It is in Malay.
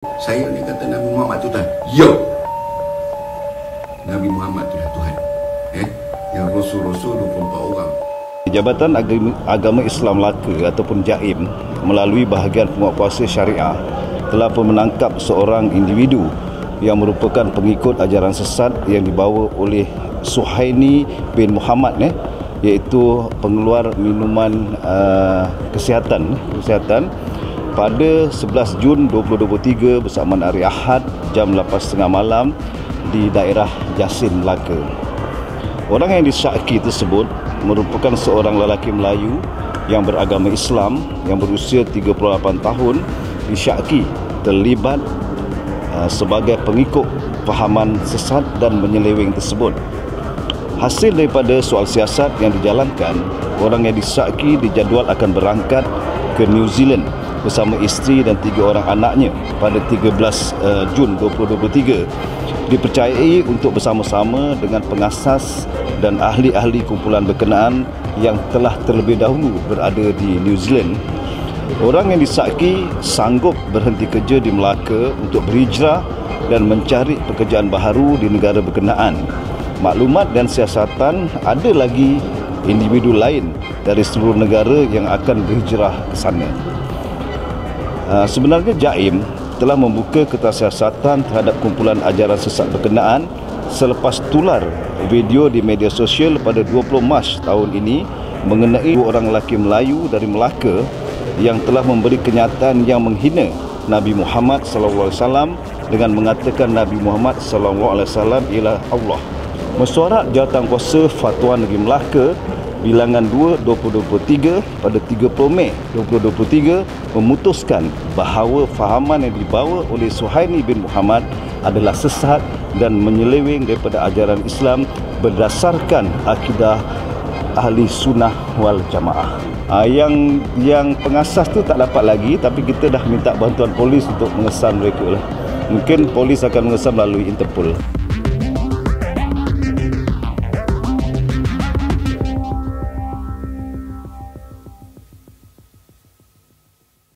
Saya ni kata Nabi Muhammad tu Tuhan. Ya. Nabi Muhammad tu lah Tuhan. Eh? Yang Rasul-Rasul 24 orang. Jabatan Agama, Islam Melaka ataupun JAIM melalui bahagian penguatkuasa syariah telah pun menangkap seorang individu yang merupakan pengikut ajaran sesat yang dibawa oleh Suhaini bin Muhammad eh, iaitu pengeluar minuman uh, kesihatan kesihatan pada 11 Jun 2023 bersamaan hari Ahad jam 8.30 malam di daerah Jasin Melaka. Orang yang disyaki tersebut merupakan seorang lelaki Melayu yang beragama Islam yang berusia 38 tahun disyaki terlibat uh, sebagai pengikut fahaman sesat dan menyeleweng tersebut. Hasil daripada soal siasat yang dijalankan, orang yang disyaki dijadual akan berangkat ke New Zealand bersama isteri dan tiga orang anaknya pada 13 uh, Jun 2023 dipercayai untuk bersama-sama dengan pengasas dan ahli-ahli kumpulan berkenaan yang telah terlebih dahulu berada di New Zealand. Orang yang disaki sanggup berhenti kerja di Melaka untuk berhijrah dan mencari pekerjaan baharu di negara berkenaan. Maklumat dan siasatan ada lagi individu lain dari seluruh negara yang akan berhijrah ke sana. Ah, sebenarnya JAIM telah membuka ketasiasatan terhadap kumpulan ajaran sesat berkenaan selepas tular video di media sosial pada 20 Mac tahun ini mengenai dua orang lelaki Melayu dari Melaka yang telah memberi kenyataan yang menghina Nabi Muhammad sallallahu alaihi wasallam dengan mengatakan Nabi Muhammad sallallahu alaihi wasallam ialah Allah. Mesyuarat Jawatankuasa Fatwa Negeri Melaka bilangan 2 2023 pada 30 Mei 2023 memutuskan bahawa fahaman yang dibawa oleh Suhaini bin Muhammad adalah sesat dan menyeleweng daripada ajaran Islam berdasarkan akidah ahli sunnah wal jamaah. Ha, yang yang pengasas tu tak dapat lagi tapi kita dah minta bantuan polis untuk mengesan mereka lah. Mungkin polis akan mengesan melalui Interpol.